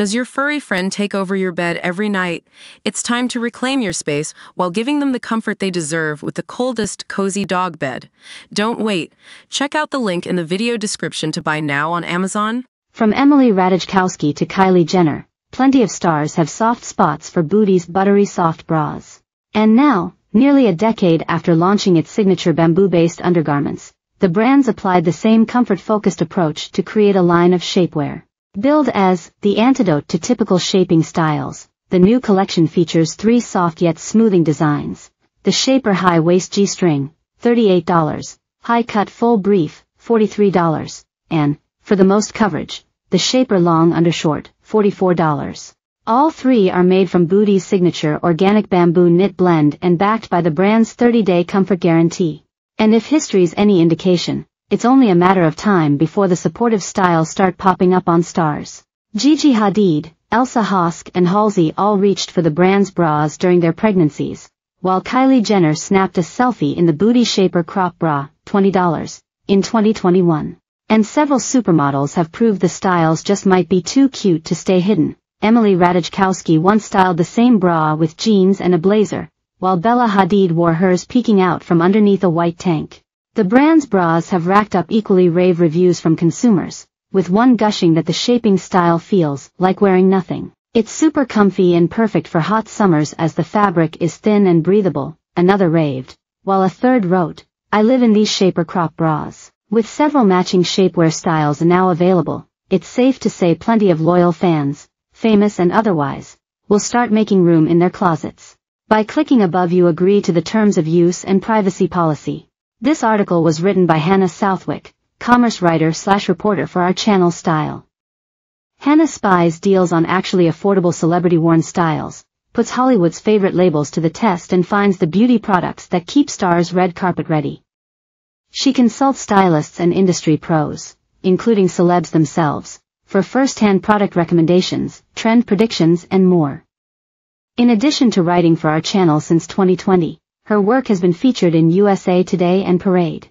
Does your furry friend take over your bed every night? It's time to reclaim your space while giving them the comfort they deserve with the coldest, cozy dog bed. Don't wait. Check out the link in the video description to buy now on Amazon. From Emily Ratajkowski to Kylie Jenner, plenty of stars have soft spots for Boody's buttery soft bras. And now, nearly a decade after launching its signature bamboo-based undergarments, the brands applied the same comfort-focused approach to create a line of shapewear. Billed as the antidote to typical shaping styles, the new collection features three soft yet smoothing designs. The Shaper High Waist G-String, $38, High Cut Full Brief, $43, and, for the most coverage, the Shaper Long Undershort, $44. All three are made from Boody's signature organic bamboo knit blend and backed by the brand's 30-day comfort guarantee. And if history's any indication, it's only a matter of time before the supportive styles start popping up on stars. Gigi Hadid, Elsa Hosk and Halsey all reached for the brand's bras during their pregnancies, while Kylie Jenner snapped a selfie in the Boody Shaper crop bra, $20, in 2021. And several supermodels have proved the styles just might be too cute to stay hidden. Emily Ratajkowski once styled the same bra with jeans and a blazer, while Bella Hadid wore hers peeking out from underneath a white tank. The brand's bras have racked up equally rave reviews from consumers, with one gushing that the shaping style feels like wearing nothing. It's super comfy and perfect for hot summers as the fabric is thin and breathable, another raved, while a third wrote, I live in these shaper crop bras. With several matching shapewear styles now available, it's safe to say plenty of loyal fans, famous and otherwise, will start making room in their closets. By clicking above you agree to the terms of use and privacy policy. This article was written by Hannah Southwick, commerce writer slash reporter for our channel Style. Hannah spies deals on actually affordable celebrity-worn styles, puts Hollywood's favorite labels to the test and finds the beauty products that keep stars red carpet ready. She consults stylists and industry pros, including celebs themselves, for first-hand product recommendations, trend predictions and more. In addition to writing for our channel since 2020, her work has been featured in USA Today and Parade.